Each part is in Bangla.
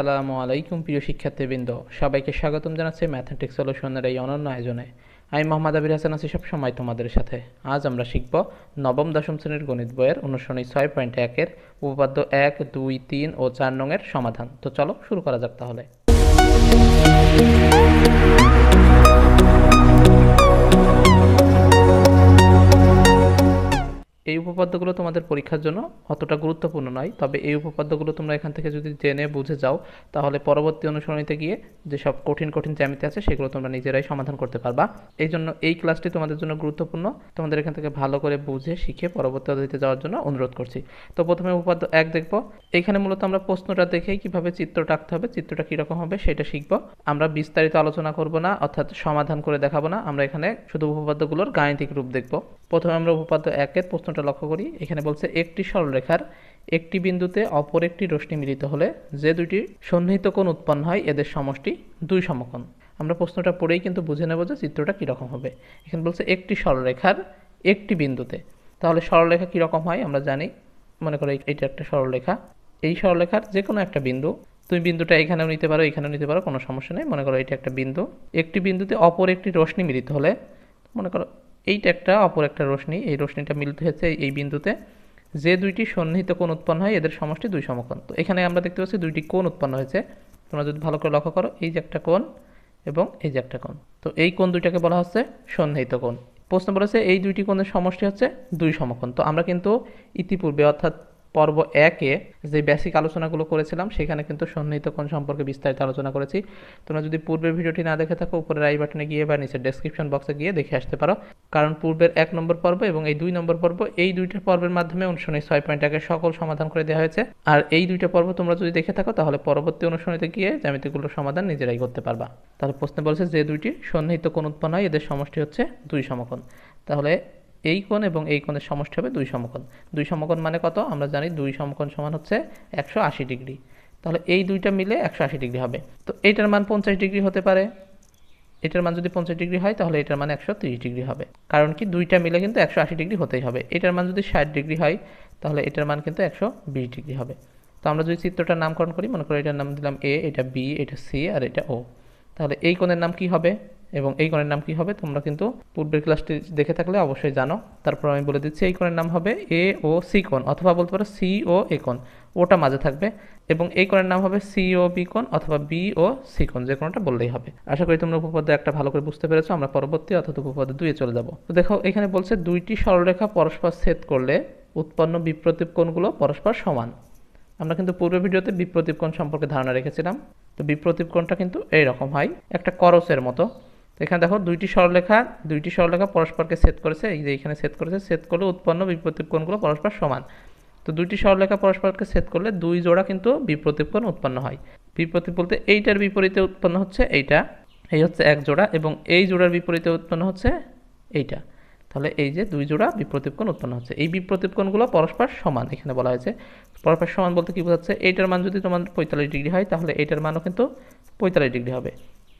আসসালামু আলাইকুম, প্রিয় শিক্ষার্থীবৃন্দ। সবাইকে স্বাগতম জানাচ্ছি ম্যাথমেটিক্স সলিউশনের এই অনন্য আয়োজনে। আমি মোহাম্মদ আবির হাসান আছি সব সময় তোমাদের সাথে। আজ আমরা শিখব নবম দশম শ্রেণির গণিত বইয়ের অনুসরণী ছয় পয়েন্ট একের উপপাদ্য এক, দুই, তিন ও চার নংয়ের সমাধান। তো চলো শুরু করা যাক তাহলে। এই উপপাদ্যগুলো তোমাদের পরীক্ষার জন্য অতটা গুরুত্বপূর্ণ নয়, তবে এই উপপাদ্যগুলো তোমরা এখান থেকে যদি জেনে বুঝে যাও, তাহলে পরবর্তী অনুসরণীতে গিয়ে যেসব কঠিন কঠিন জ্যামিতি আছে সেগুলো তোমরা নিজেরাই সমাধান করতে পারবা। এই জন্য এই ক্লাসটি তোমাদের জন্য গুরুত্বপূর্ণ। তোমাদের এখান থেকে ভালো করে বুঝে শিখে পরবর্তী অধ্যায়তে যাওয়ার জন্য অনুরোধ করছি। তো প্রথমে উপপাদ্য এক দেখব। এখানে মূলত আমরা প্রশ্নটা দেখেই কীভাবে চিত্রটা আঁকতে হবে, চিত্রটা কীরকম হবে সেটা শিখব। আমরা বিস্তারিত আলোচনা করব না, অর্থাৎ সমাধান করে দেখাবো না। আমরা এখানে শুধু উপপাদ্যগুলোর গাণিতিক রূপ দেখব। প্রথমে আমরা উপপাদ্য একের প্রশ্নটা লক্ষ্য করি। এখানে বলছে, একটি সরলরেখার একটি বিন্দুতে অপর একটি রশ্মি মিলিত হলে যে দুটি সন্নিহিত কোণ উৎপন্ন হয়, এদের সমষ্টি দুই সমকোণ। আমরা প্রশ্নটা পড়েই কিন্তু বুঝে নেব যে চিত্রটা কীরকম হবে। এখানে বলছে, একটি সরলরেখার একটি বিন্দুতে। তাহলে সরলরেখা কীরকম হয়? আমরা জানি, মনে করো এইটা একটা সরলরেখা। এই সরলরেখার যে কোনো একটা বিন্দু, তুমি বিন্দুটা এখানেও নিতে পারো, এখানেও নিতে পারো, কোনো সমস্যা নেই। মনে করো এটা একটা বিন্দু। একটি বিন্দুতে অপর একটি রশ্মি মিলিত হলে, মনে করো এইটা একটা, অপর একটা রশ্মি। এই রশ্মিটা মিলিত হয়েছে এই বিন্দুতে। যে দুইটি সন্নিহিত কোণ উৎপন্ন হয়, এদের সমষ্টি দুই সমকোণ। তো এখানে আমরা দেখতে পাচ্ছি দুইটি কোণ উৎপন্ন হয়েছে। তোমরা যদি ভালো করে লক্ষ্য করো, এই যে একটা কোণ এবং এই যে একটা কোণ। তো এই কোণ দুইটাকে বলা হচ্ছে সন্নিহিত কোণ। প্রশ্ন বলেছে এই দুইটি কোণের সমষ্টি হচ্ছে দুই সমকোণ। তো আমরা কিন্তু ইতিপূর্বে, অর্থাৎ পর্ব একে যে বেসিক আলোচনাগুলো করেছিলাম, সেখানে কিন্তু সন্নিহিত কোণ সম্পর্কে বিস্তারিত আলোচনা করেছি। তোমরা যদি পূর্বের ভিডিওটি না দেখে থাকো, উপরের আই বাটনে গিয়ে বা নিচের ডেসক্রিপশন বক্সে গিয়ে দেখে আসতে পারো। কারণ পূর্বের এক নম্বর পর্ব এবং এই দুই নম্বর পর্ব, এই দুইটা পর্বের মাধ্যমে অনুশীলনী ছয় পয়েন্ট একের সকল সমাধান করে দেওয়া হয়েছে। আর এই দুইটা পর্ব তোমরা যদি দেখে থাকো, তাহলে পরবর্তী অনুশীলনীতে গিয়ে জ্যামিতিগুলোর সমাধান নিজেরাই করতে পারবা। তাহলে প্রশ্নে বলছে যে দুইটি সন্নিহিত কোণ উৎপন্ন হয়, এদের সমষ্টি হচ্ছে দুই সমকোণ। তাহলে এই কোণ এবং এই কোণের সমষ্টি হবে দুই সমকোণ। দুই সমকোণ মানে কত? আমরা জানি দুই সমকোণ সমান হচ্ছে একশো আশি ডিগ্রি। তাহলে এই দুইটা মিলে একশো আশি ডিগ্রি হবে। তো এইটার মান পঞ্চাশ ডিগ্রি হতে পারে। এটার মান যদি পঞ্চাশ ডিগ্রি হয়, তাহলে এটার মান একশো তিরিশ ডিগ্রি হবে। কারণ কি? দুইটা মিলে কিন্তু একশো আশি ডিগ্রি হতেই হবে। এটার মান যদি ষাট ডিগ্রি হয়, তাহলে এটার মান কিন্তু একশো বিশ ডিগ্রি হবে। তো আমরা যদি চিত্রটার নামকরণ করি, মনে করি এটার নাম দিলাম এ এটা বি এটা সি আর এটা ও তাহলে এই কোণের নাম কি হবে? এবং এই কোণের নাম কি হবে? তোমরা কিন্তু পূর্বের ক্লাসটি দেখে থাকলে অবশ্যই জানো। তারপর আমি বলে দিচ্ছি, এই কোণের নাম হবে এ ও সি কোণ, অথবা বলতে পারো সি ও এ কোণ। ওটা মাঝে থাকবে এবং এই কোণের নাম হবে সি ও বি কোণ অথবা বি ও সি কোণ, যে কোণটা বললেই হবে। আশা করি তোমরা উপপাদ্য একটা ভালো করে বুঝতে পেরেছ, আমরা পরবর্তী অর্থাৎ উপপাদ্য দুয়ে চলে যাব। তো দেখো, এখানে বলছে দুইটি সরলরেখা পরস্পর ছেদ করলে উৎপন্ন বিপ্রতীপ কোণগুলো পরস্পর সমান। আমরা কিন্তু পূর্ব ভিডিওতে বিপ্রতীপ কোণ সম্পর্কে ধারণা রেখেছিলাম। তো বিপ্রতীপ কোণটা কিন্তু এইরকম হয়, একটা করসের মতো। এখানে দেখো দুইটি সরলরেখা দুইটি সরলরেখা পরস্পরকে সেট করেছে, এই যে এখানে সেট করেছে সেট করলে উৎপন্ন বিপ্রতীপ কোণগুলো পরস্পর সমান। তো দুইটি সরলরেখা পরস্পরকে সেট করলে দুই জোড়া কিন্তু বিপ্রতীপ কোণ উৎপন্ন হয়। বিপ্রতীপ বলতে এইটার বিপরীতে উৎপন্ন হচ্ছে এইটা, এই হচ্ছে এক জোড়া এবং এই জোড়ার বিপরীতে উৎপন্ন হচ্ছে এইটা। তাহলে এই যে দুই জোড়া বিপ্রতীপ কোণ উৎপন্ন হচ্ছে। এই বিপ্রতীপ কোণগুলো পরস্পর সমান এখানে বলা হয়েছে। পরস্পর সমান বলতে কী বোঝাচ্ছে? এইটার মান যদি তোমার পঁয়তাল্লিশ ডিগ্রি হয়, তাহলে এইটার মানও কিন্তু পঁয়তাল্লিশ ডিগ্রি হবে।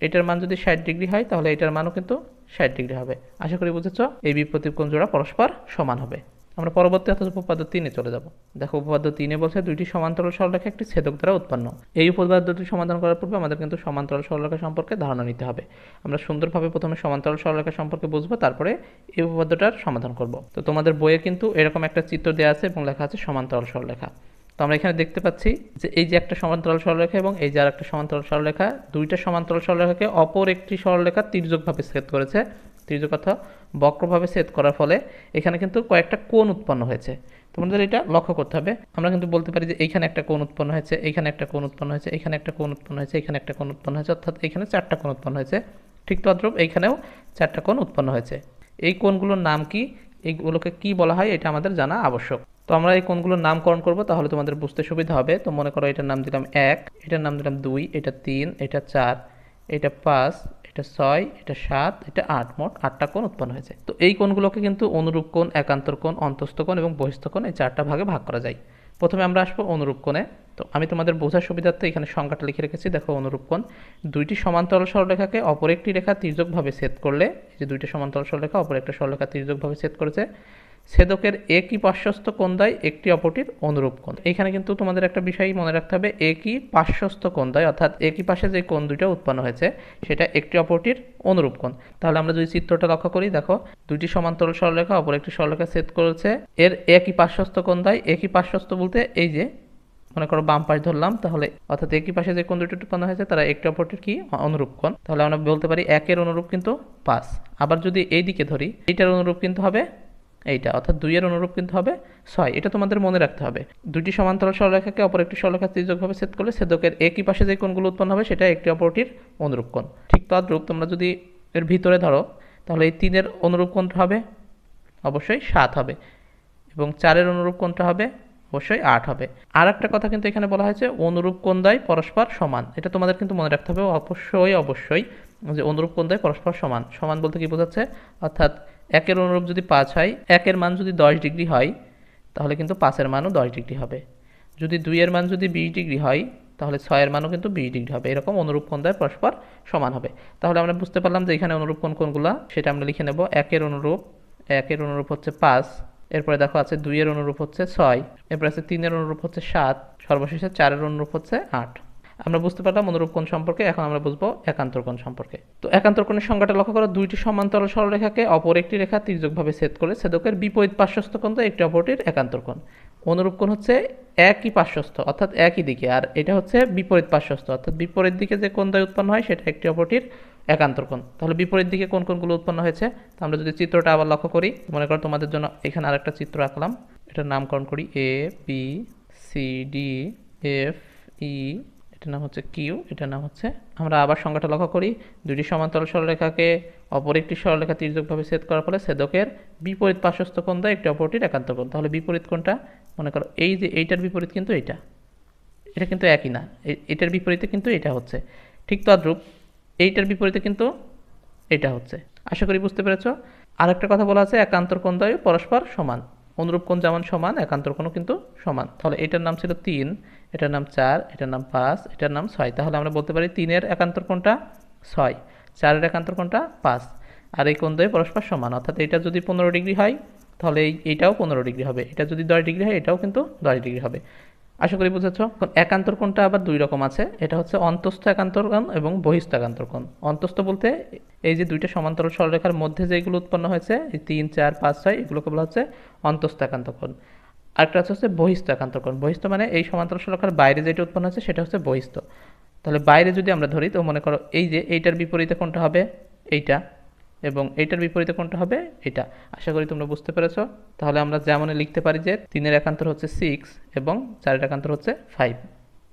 এটার মান যদি ষাট ডিগ্রি হয়, তাহলে এটার মানও কিন্তু ষাট ডিগ্রি হবে। আশা করি বুঝেছ? এই বিপ্রতীপ কোণ জোড়া পরস্পর সমান হবে। আমরা পরবর্তী অর্থাৎ উপপাদ্য তিনে চলে যাব। দেখো, উপপাদ্য তিনে বলছে দুইটি সমান্তরাল সরলরেখা একটি ছেদক দ্বারা উৎপন্ন। এই উপপাদ্যটি সমাধান করার পূর্বে আমাদের কিন্তু সমান্তরাল সরলরেখা সম্পর্কে ধারণা নিতে হবে। আমরা সুন্দরভাবে প্রথমে সমান্তরাল সরলরেখা সম্পর্কে বুঝব, তারপরে এই উপপাদ্যটার সমাধান করব। তো তোমাদের বইয়ে কিন্তু এরকম একটা চিত্র দেওয়া আছে এবং লেখা আছে সমান্তরাল সরলরেখা। তো আমরা এখানে দেখতে পাচ্ছি যে এই যে একটা সমান্তরাল সরলরেখা এবং এই যে আর একটা সমান্তরাল সরলরেখা, দুইটা সমান্তরাল সরলরেখাকে অপর একটি সরলরেখা তির্যকভাবে ছেদ করেছে। তির্যক অর্থ বক্রভাবে ছেদ করার ফলে এখানে কিন্তু কয়েকটা কোণ উৎপন্ন হয়েছে। তোমাদের এটা লক্ষ্য করতে হবে। আমরা কিন্তু বলতে পারি যে এইখানে একটা কোণ উৎপন্ন হয়েছে, এইখানে একটা কোণ উৎপন্ন হয়েছে এখানে একটা কোণ উৎপন্ন হয়েছে এখানে একটা কোণ উৎপন্ন হয়েছে, অর্থাৎ এখানে চারটা কোণ উৎপন্ন হয়েছে। ঠিক তদ্রূপ এইখানেও চারটা কোণ উৎপন্ন হয়েছে। এই কোণগুলোর নাম কি? এইগুলোকে কি বলা হয়? এটা আমাদের জানা আবশ্যক। তো আমরা এই কোণগুলোর নামকরণ করব, তাহলে তোমাদের বুঝতে সুবিধা হবে। তো মনে করো এটার নাম দিলাম এক, এটার নাম দিলাম দুই, এটা তিন, এটা চার, এটা পাঁচ, এটা ছয়, এটা সাত, এটা আট, মোট আটটা কোণ উৎপন্ন হয়েছে। তো এই কোণগুলোকে কিন্তু অনুরূপ কোণ, একান্তর কোণ, অন্তস্থ কোণ এবং বহিস্থ কোণ এই চারটা ভাগে ভাগ করা যায়। প্রথমে আমরা আসব অনুরূপ কোণে। তো আমি তোমাদের বোঝার সুবিধার্থে এখানে সংখ্যাটা লিখে রেখেছি, দেখো অনুরূপ কোণ। দুইটি সমান্তরাল সরলরেখাকে অপর একটি রেখা তির্যকভাবে ছেদ করলে যে দুইটি সমান্তরাল সরলরেখা অপর একটা সরলরেখা তির্যকভাবে ছেদ করেছে ছেদকের একই পার্শ্বস্থ কোণ দ্বয় একটি অপরটির অনুরূপ কোণ। এখানে কিন্তু তোমাদের একটা বিষয় মনে রাখতে হবে একই পার্শ্বস্থ কোণ দ্বয় অর্থাৎ একই পাশে যে কোণ দুইটা উৎপন্ন হয়েছে, সেটা একটি অপরটির অনুরূপ কোণ। তাহলে আমরা যদি চিত্রটা লক্ষ্য করি, দেখো, দুইটি সমান্তরাল সরলরেখা অপর একটি সরলরেখা ছেদ করেছে। এর একই পার্শ্বস্থ কোণ দ্বয় একই পার্শ্বস্থ বলতে এই যে, মনে করো বাম পাশ ধরলাম, তাহলে অর্থাৎ একই পাশে যে কোন দুটি উৎপন্ন হয়েছে, তারা একটি অপরটির কি, অনুরূপ কোণ। তাহলে আমরা বলতে পারি একের অনুরূপ কিন্তু পাঁচ। আবার যদি এই দিকে ধরি, এইটার অনুরূপ কিন্তু হবে এইটা, অর্থাৎ দুইয়ের অনুরূপ কিন্তু হবে ছয়। এটা তোমাদের মনে রাখতে হবে। দুটি সমান্তরাল সরলরেখাকে অপর একটি সরলরেখা তির্যকভাবে ছেদ করলে ছেদকের একই পাশে যে কোণগুলো উৎপন্ন হবে, সেটা একটি অপরটির অনুরূপ কোণ। ঠিক তদ্রূপ তোমরা যদি এর ভিতরে ধরো, তাহলে এই তিনের অনুরূপ কোণটা হবে অবশ্যই সাত হবে এবং চারের অনুরূপ কোণটা হবে অবশ্যই আট হবে। আর একটা কথা কিন্তু এখানে বলা হয়েছে, অনুরূপ কোণ দ্বয় পরস্পর সমান। এটা তোমাদের কিন্তু মনে রাখতে হবে, অবশ্যই অবশ্যই যে অনুরূপ কোণ দ্বয় পরস্পর সমান। সমান বলতে কি বোঝাচ্ছে? অর্থাৎ একের অনুরূপ যদি পাঁচ হয়, একের মান যদি দশ ডিগ্রি হয়, তাহলে কিন্তু পাঁচের মানও দশ ডিগ্রি হবে। যদি দুইয়ের মান যদি বিশ ডিগ্রি হয়, তাহলে ছয়ের মানও কিন্তু বিশ ডিগ্রি হবে। এরকম অনুরূপ কোণ দ্বয় পরস্পর সমান হবে। তাহলে আমরা বুঝতে পারলাম যে এখানে অনুরূপ কোণ কোনগুলো সেটা আমরা লিখে নেব একের অনুরূপ। একের অনুরূপ হচ্ছে পাঁচ। এরপরে দেখো আছে দুইয়ের অনুরূপ হচ্ছে ছয়। এরপরে আছে তিনের অনুরূপ হচ্ছে সাত। সর্বশেষে চারের অনুরূপ হচ্ছে আট। আমরা বুঝতে পারলাম অনুরূপ কোণ সম্পর্কে, এখন আমরা বুঝব একান্তর কোণ সম্পর্কে। তো একান্তর কোণের সংজ্ঞাটা লক্ষ্য করো, দুইটি সমান্তরাল সরলরেখাকে অপর একটি রেখা তির্যকভাবে ছেদ করে, ছেদকের বিপরীত পার্শ্বস্থ কোণ তো একটি অপরটির একান্তর কোণ। অনুরূপ কোণ হচ্ছে একই পার্শ্বস্থ, অর্থাৎ একই দিকে, আর এটা হচ্ছে বিপরীত পার্শ্বস্থ, অর্থাৎ বিপরীত দিকে যে কোণ দ্বয় উৎপন্ন হয়, সেটা একটি অপরটির একান্তর কোণ। তাহলে বিপরীত দিকে কোন কোনগুলো উৎপন্ন হয়েছে? তো আমরা যদি চিত্রটা আবার লক্ষ্য করি মনে করো তোমাদের জন্য এখানে আরেকটা চিত্র আঁকলাম, এটার নামকরণ করি A B C D F E এটার নাম হচ্ছে কিউ, এটার নাম হচ্ছে, আমরা আবার সংখ্যাটা লক্ষ্য করি দুটি সমান্তরাল সরলরেখাকে অপর একটি সরলরেখা তির্যকভাবে ছেদ করার ফলে ছেদকের বিপরীত পার্শ্বস্থ কোণ দ্বয় একটি অপরটির একান্ত কোণ। তাহলে বিপরীত কোণটা, মনে করো, এই যে এইটার বিপরীত কিন্তু এইটা। এটা কিন্তু একই না। এটার বিপরীতে কিন্তু এটা হচ্ছে। ঠিক তদ্রূপ, এইটার বিপরীতে কিন্তু এটা হচ্ছে। আশা করি বুঝতে পেরেছ? আরেকটা কথা বলা আছে, একান্তর কোণ দ্বয় পরস্পর সমান। অনুরূপ কোণ যেমন সমান, একান্তর কোণও কিন্তু সমান। তাহলে এটার নাম ছিল তিন। এটার নাম চার, এটার নাম পাঁচ, এটার নাম ছয়। তাহলে আমরা বলতে পারি তিনের একান্তর কোনটা? ছয়। চারের একান্তর কোনটা? পাঁচ। আর এই কোণ দ্বয় পরস্পর সমান? অর্থাৎ এটা যদি পনেরো ডিগ্রি হয়, তাহলে এই এইটাও পনেরো ডিগ্রি হবে। এটা যদি দশ ডিগ্রি হয়, এটাও কিন্তু দশ ডিগ্রি হবে। আশা করি বুঝেছ? একান্তর কোণটা আবার দুই রকম আছে। এটা হচ্ছে অন্তস্থ একান্তর কোণ এবং বহিস্থ একান্তর কোণ। অন্তস্থ বলতে এই যে দুইটা সমান্তরাল সরলরেখার মধ্যে যেগুলো উৎপন্ন হয়েছে, এই তিন, চার, পাঁচ, ছয়, এগুলোকে বলা হচ্ছে অন্তস্থ একান্তর কোণ আরেকটা হচ্ছে বহিস্থ একান্তর কোণ। বহিস্থ মানে এই সমান্তরাল সরলরেখার বাইরে যেটা উৎপন্ন হয়েছে সেটা হচ্ছে বহিস্থ। তাহলে বাইরে যদি আমরা ধরি, তো মনে করো এই যে এইটার বিপরীতে কোনটা হবে এইটা এবং এইটার বিপরীতে কোনটা হবে এটা। আশা করি তোমরা বুঝতে পেরেছ। তাহলে আমরা যেমন লিখতে পারি যে তিনের একান্তর হচ্ছে সিক্স এবং চারের একান্তর হচ্ছে ফাইভ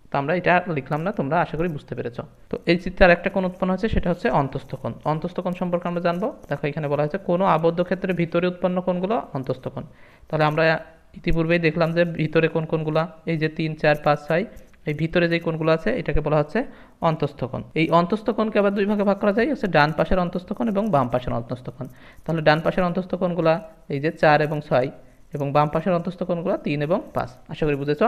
তো আমরা এটা লিখলাম না, তোমরা আশা করি বুঝতে পেরেছ। তো এই চিত্রে একটা কোণ উৎপন্ন হচ্ছে, সেটা হচ্ছে অন্তস্থকোণ অন্তস্থকোণ সম্পর্কে আমরা জানব। দেখো এখানে বলা হয়েছে কোনো আবদ্ধ ক্ষেত্রে ভিতরে উৎপন্ন কোণগুলো অন্তস্থকোণ তাহলে আমরা ইতিপূর্বেই দেখলাম যে ভিতরে কোন কোনগুলা, এই যে তিন, চার, পাঁচ, ছয়, এই ভিতরে যে কোনগুলো আছে, এটাকে বলা হচ্ছে অন্তস্থকোণ। এই অন্তস্থকনকে আবার দুই ভাগে ভাগ করা যায় হচ্ছে ডান পাশের অন্তস্থকোণ এবং বাম পাশের অন্তস্থকোণ। তাহলে ডান পাশের অন্তস্থকনগুলো এই যে চার এবং ছয় এবং বাম পাশের অন্তস্থকনগুলো তিন এবং পাঁচ। আশা করি বুঝেছ?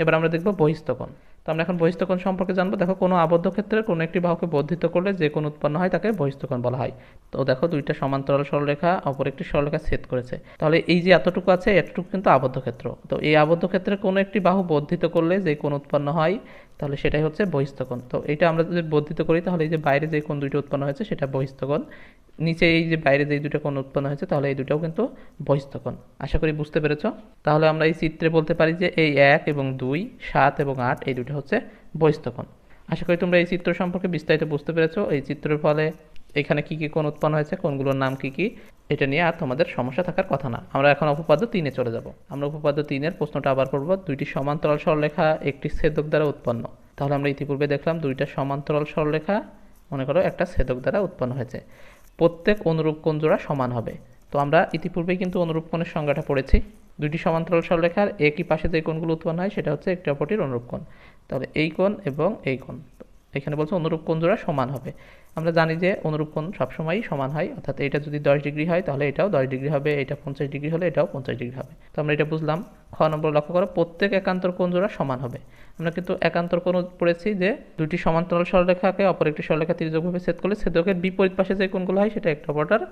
এবার আমরা দেখব বহিস্থ কোণ তো আমরা এখন বহিস্থকোণ সম্পর্কে জানব। দেখো, কোনো আবদ্ধ ক্ষেত্রে কোনো একটি বাহুকে বর্ধিত করলে যে কোন উৎপন্ন হয় তাকে বহিস্থকোণ বলা হয়। তো দেখো, দুইটা সমান্তরাল সরলরেখা, অপর একটি সরলরেখা ছেদ করেছে। তাহলে এই যে এতটুকু আছে, এতটুকু কিন্তু আবদ্ধ ক্ষেত্র। তো এই আবদ্ধ ক্ষেত্রে কোনো একটি বাহু বর্ধিত করলে যে কোন উৎপন্ন হয়, তাহলে সেটাই হচ্ছে বহিস্থকোণ। তো এটা আমরা যদি বর্ধিত করি, তাহলে এই যে বাইরে যে কোন দুইটা উৎপন্ন হয়েছে, সেটা বহিস্থকোণ। নিচে এই যে বাইরে যে দুটো কোণ উৎপন্ন হয়েছে, তাহলে এই দুটাও কিন্তু বহিস্থকোণ। আশা করি বুঝতে পেরেছ? তাহলে আমরা এই চিত্রে বলতে পারি যে এই এক এবং দুই, সাত এবং আট, এই দুটো হচ্ছে বহিস্থকোণ। আশা করি তোমরা এই চিত্র সম্পর্কে বিস্তারিত বুঝতে পেরেছ। এই চিত্রের ফলে এখানে কি কি কোণ উৎপন্ন হয়েছে কোনগুলোর নাম কি কি, এটা নিয়ে আর তোমাদের সমস্যা থাকার কথা না। আমরা এখন উপপাদ্য তিনে চলে যাব। আমরা উপপাদ্য তিনের প্রশ্নটা আবার করব। দুইটি সমান্তরাল সরলরেখা একটি ছেদক দ্বারা উৎপন্ন। তাহলে আমরা ইতিপূর্বে দেখলাম দুইটা সমান্তরাল সরলরেখা, মনে করো একটা ছেদক দ্বারা উৎপন্ন হয়েছে। প্রত্যেক অনুরূপ কোণ জোড়া সমান হবে। তো আমরা ইতিপূর্বে কিন্তু অনুরূপ কোণের সংজ্ঞাটা পড়েছি। দুটি সমান্তরাল সরলরেখার একই পাশে যে কোণগুলো উৎপন্ন হয়, সেটা হচ্ছে একটি অপরটির অনুরূপ কোণ। তাহলে এই কোণ এবং এই কোণ। এখানে বলছে অনুরূপ কোণ জোড়া সমান হবে। আমরা জানি যে অনুরূপ কোণ সবসময়ই সমান হয়, অর্থাৎ এটা যদি দশ ডিগ্রি হয়, তাহলে এটাও দশ ডিগ্রি হবে, এটা পঞ্চাশ ডিগ্রি হলে এটাও পঞ্চাশ ডিগ্রি হবে। তো আমরা এটা বুঝলাম। খ নম্বর লক্ষ্য করো, প্রত্যেক একান্তর কোণ জোড়া সমান হবে। আমরা কিন্তু একান্তর কোণ পড়েছি যে দুটি সমান্তরাল সরলরেখাকে অপর একটি সরলরেখা তির্যকভাবে ছেদ করলে ছেদকের বিপরীত পাশে যে কোণগুলো হয়, সেটা একটা অপরটার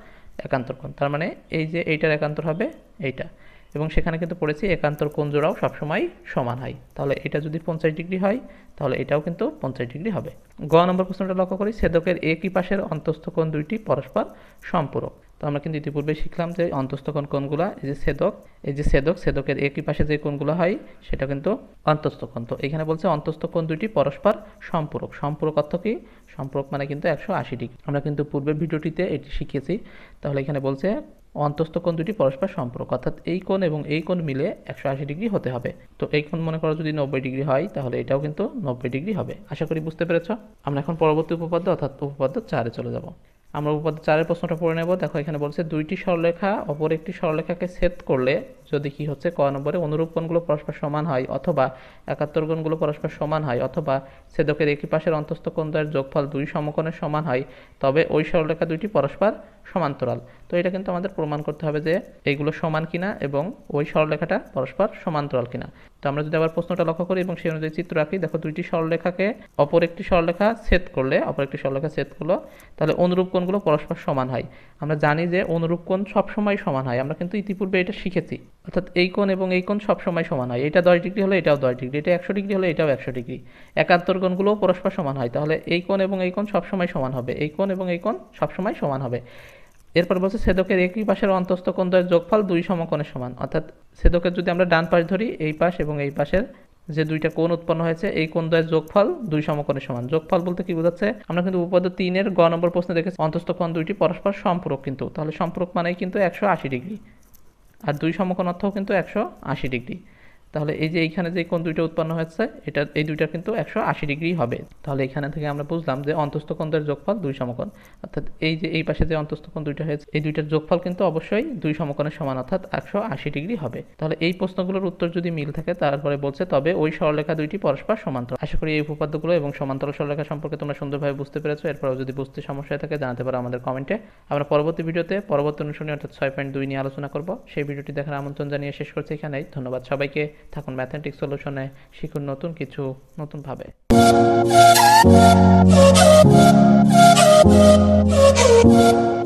একান্তর কোণ। তার মানে এই যে এইটার একান্তর হবে, এইটা। এবং সেখানে কিন্তু পড়েছি, একান্তর কোণ জোড়াও সবসময় সমান হয়। তাহলে এটা যদি পঞ্চাশ ডিগ্রি হয়, তাহলে এটাও কিন্তু পঞ্চাশ ডিগ্রি হবে। গ নম্বর প্রশ্নটা লক্ষ্য করি, ছেদকের একই পাশের অন্তস্থ কোণ দুইটি পরস্পর সম্পূরক? তো আমরা কিন্তু ইতিপূর্বে শিখলাম যে অন্তস্থ কোণ কোণগুলো, এই যে ছেদক, এই যে ছেদক, ছেদকের একই পাশে যে কোণগুলো হয়, সেটা কিন্তু অন্তস্থ কোণ। তো এখানে বলছে অন্তস্থ কোণ দুইটি পরস্পর সম্পূরক। সম্পূরক অর্থ কি? সম্পূরক মানে কিন্তু একশো আশি ডিগ্রি। আমরা কিন্তু পূর্বের ভিডিওটিতে এটি শিখেছি। তাহলে এখানে বলছে অন্তস্থ কোণ দুটি পরস্পর সম্পর্ক। অর্থাৎ এই কোণ এবং এই কোণ মিলে একশো আশি ডিগ্রি হতে হবে। তো এই কোণ মনে করো যদি নব্বই ডিগ্রি হয়, তাহলে এটাও কিন্তু নব্বই ডিগ্রি হবে। আশা করি বুঝতে পেরেছ? আমরা এখন পরবর্তী উপপাদ্য, অর্থাৎ উপপাদ্য চারে চলে যাব। আমরা উপপাদ্য চারের প্রশ্নটা পড়ে নেব। দেখো এখানে বলছে দুইটি সরলরেখা, অপর একটি সরলরেখাকে ছেদ করলে যদি কি হচ্ছে, ক নম্বরে অনুরূপ কোণগুলো পরস্পর সমান হয় অথবা একাত্তর কোণগুলো পরস্পর সমান হয় অথবা ছেদকের একই পাশের অন্তস্থ কোণদ্বয়ের যোগফল দুই সমকোণের সমান হয়, তবে ওই সরলরেখা দুইটি পরস্পর সমান্তরাল। তো এটা কিন্তু আমাদের প্রমাণ করতে হবে যে এইগুলো সমান কিনা এবং ওই সরলরেখাটা পরস্পর সমান্তরাল কিনা। তো আমরা যদি আবার প্রশ্নটা লক্ষ্য করি এবং সেই অনুযায়ী চিত্র আঁকি, দেখো দুইটি সরলরেখাকে অপর একটি সরলরেখা ছেদ করলে, অপর একটি সরলরেখা ছেদ করল, তাহলে অনুরূপ কোণগুলো পরস্পর সমান হয়। আমরা জানি যে অনুরূপ কোণ সবসময় সমান হয়, আমরা কিন্তু ইতিপূর্বে এটা শিখেছি। অর্থাৎ এই কোণ এবং এই কোণ সবসময় সমান হয়। এটা দশ ডিগ্রি হলে এটাও দশ ডিগ্রি, এটা একশো ডিগ্রি হলে এটাও একশো ডিগ্রি। একাত্তর কোণগুলোও পরস্পর সমান হয়। তাহলে এই কোণ এবং এই কোণ সবসময় সমান হবে। এই কোণ এবং এই কোণ সবসময় সমান হবে। এরপর বলছে ছেদকের একই পাশের অন্তস্থ কোণ কোণদ্বয়ের যোগফল দুই সমকোণের সমান। অর্থাৎ ছেদকের যদি আমরা ডান পাশ ধরি, এই পাশ এবং এই পাশের যে দুইটা কোণ উৎপন্ন হয়েছে, এই কোণ দ্বয়ের যোগফল দুই সমকোণের সমান। যোগফল বলতে কি বোঝাচ্ছে? আমরা কিন্তু উপপাদ্য তিনের গ নম্বর প্রশ্নে দেখেছি, অন্তস্থ কোণ দুইটি পরস্পর সম্পূরক কিন্তু। তাহলে সম্পূরক মানেই কিন্তু একশো আশি ডিগ্রি। আর দুই সমকোণ অর্থ কিন্তু একশো আশি ডিগ্রি। তাহলে এই যে এইখানে যে কোণ দুইটা উৎপন্ন হয়েছে এটা, এই দুইটা কিন্তু একশো আশি ডিগ্রি হবে। তাহলে এখানে থেকে আমরা বুঝলাম যে অন্তস্থ কোণের যোগফল দুই সমকোণ। অর্থাৎ এই যে, এই পাশে যে অন্তস্থ কোণ দুইটা হয়েছে, এই দুইটার যোগফল কিন্তু অবশ্যই দুই সমকোণের সমান, অর্থাৎ একশো আশি ডিগ্রি হবে। তাহলে এই প্রশ্নগুলোর উত্তর যদি মিল থাকে, তারপরে বলছে, তবে ওই সরলরেখা দুইটি পরস্পর সমান্তরাল। আশা করি এই উপপাদ্যগুলো এবং সমান্তরাল সরলরেখা সম্পর্কে তোমরা সুন্দরভাবে বুঝতে পেরেছ। এরপরেও যদি বুঝতে সমস্যা থাকে, জানাতে পারো আমাদের কমেন্টে। আমরা পরবর্তী ভিডিওতে পরবর্তী অনুশীলনী, অর্থাৎ ছয় পয়েন্ট দুই নিয়ে আলোচনা করব। সেই ভিডিওটি দেখার আমন্ত্রণ জানিয়ে শেষ করছি এখানেই। ধন্যবাদ সবাইকে। থাকুন ম্যাথমেটিক্স সলিউশনে শিখুন নতুন কিছু নতুনভাবে Thank you.